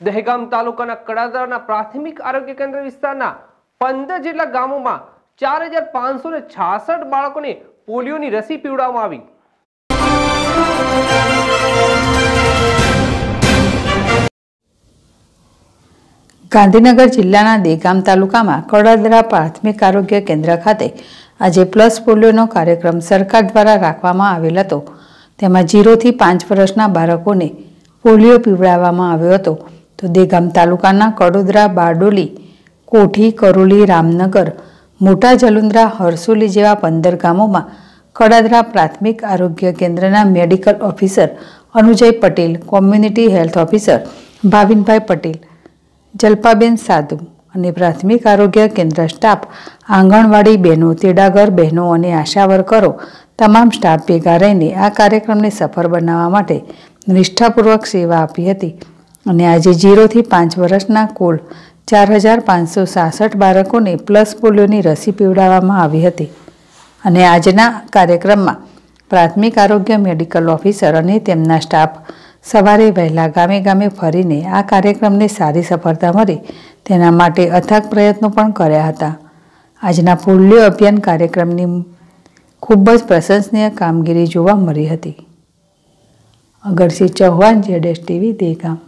દહેગામ તાલુકાના કડાદરાના પ્રાથમિક આરોગ્ય કેન્દ્ર વિસ્તારના પંદર જેટલા ગામોમાં ચાર હજાર પાંચસો ને છાસઠ બાળકોને પોલિયોની રસી પીવડાવવામાં આવી. ગાંધીનગર જિલ્લાના દેગામ તાલુકામાં કડાદરા પ્રાથમિક આરોગ્ય કેન્દ્ર ખાતે આજે પ્લસ પોલિયોનો કાર્યક્રમ સરકાર દ્વારા રાખવામાં આવેલ હતો. તેમાં જીરોથી પાંચ વર્ષના બાળકોને પોલિયો પીવડાવવામાં આવ્યો હતો. તો દેગામ તાલુકાના કડોદરા, બારડોલી, કોઠી, કરોલી, રામનગર, મોટા જલુંદ્રા, હરસોલી જેવા પંદર ગામોમાં કડાદરા પ્રાથમિક આરોગ્ય કેન્દ્રના medical officer Anujay Patel, community health officer Bhavinbhai Patel, Jalpaben Sadhu અને પ્રાથમિક આરોગ્ય કેન્દ્ર સ્ટાફ આંગણવાડી બહેનો, તેડાગર બહેનો અને આશા વર્કરો તમામ સ્ટાફ ભેગા રહીને આ કાર્યક્રમને સફળ બનાવવા માટે નિષ્ઠાપૂર્વક સેવા આપી હતી. અને આજે જીરોથી પાંચ વર્ષના કુલ ચાર હજાર પાંચસો સાસઠ બાળકોને પ્લસ પોલિયોની રસી પીવડાવવામાં આવી હતી. અને આજના કાર્યક્રમમાં પ્રાથમિક આરોગ્ય મેડિકલ ઓફિસર અને તેમના સ્ટાફ સવારે વહેલા ગામે ગામે ફરીને આ કાર્યક્રમને સારી સફળતા મળી. તેના માટે અથાગ પ્રયત્નો પણ કર્યા હતા. આજના પોલિયો અભિયાન કાર્યક્રમની ખૂબ જ પ્રશંસનીય કામગીરી જોવા મળી હતી. અગરસિંહ ચૌહાણ જેડેશ ટીવી, દેગામ.